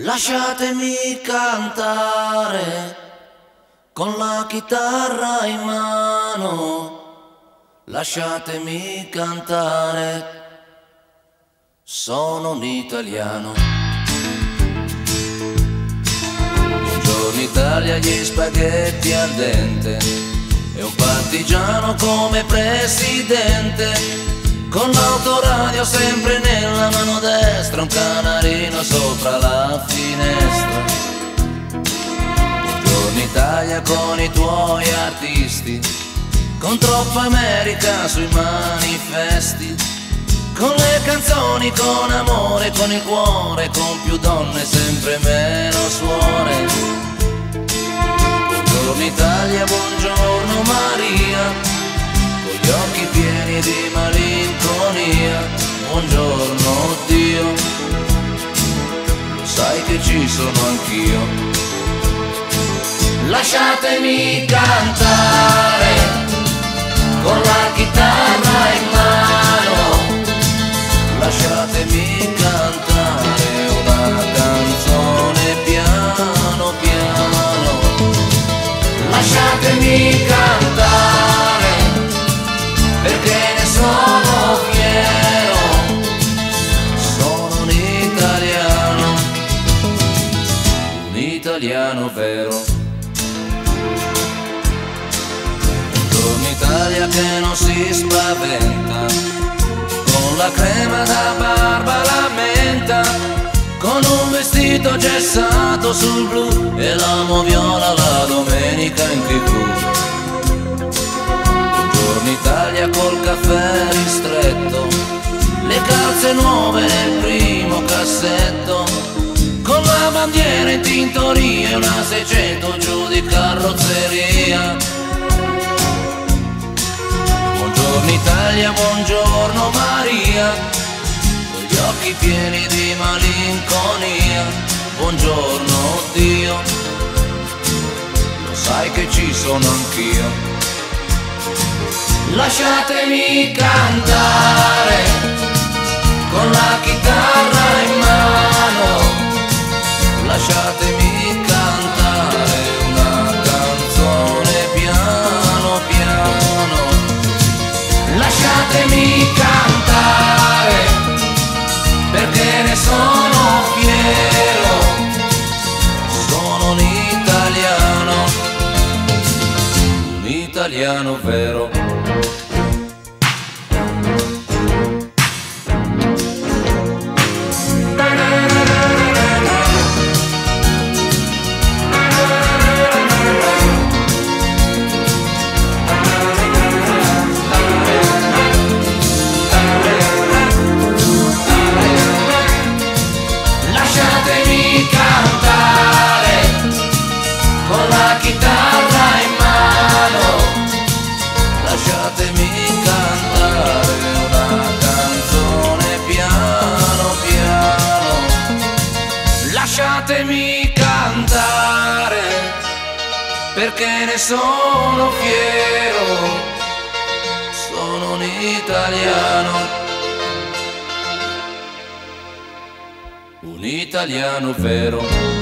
Lasciatemi cantare con la chitarra in mano, lasciatemi cantare, sono un italiano. Buongiorno Italia, gli spaghetti al dente e un partigiano come presidente con l'autoradio sempre nella mano destra, un canarino sopra la finestra. Buongiorno Italia con i tuoi artisti, con troppa America sui manifesti, con le canzoni, con amore, con il cuore, con più donne, sempre meno suore. Buongiorno Italia, buongiorno Maria gli occhi pieni di sono anch'io. Lasciatemi cantare con la chitarra in mano, lasciatemi cantare vero. Buongiorno Italia che non si spaventa, con la crema da barba la menta, con un vestito gessato sul blu e l'amo viola la domenica in tv in tintoria e una 600 giù di carrozzeria. Buongiorno Italia, buongiorno Maria, con gli occhi pieni di malinconia, buongiorno Dio, lo sai che ci sono anch'io. Lasciatemi cantare cantare perché ne sono fiero, sono un italiano, un italiano vero. Perché ne sono fiero, sono un italiano, un italiano vero.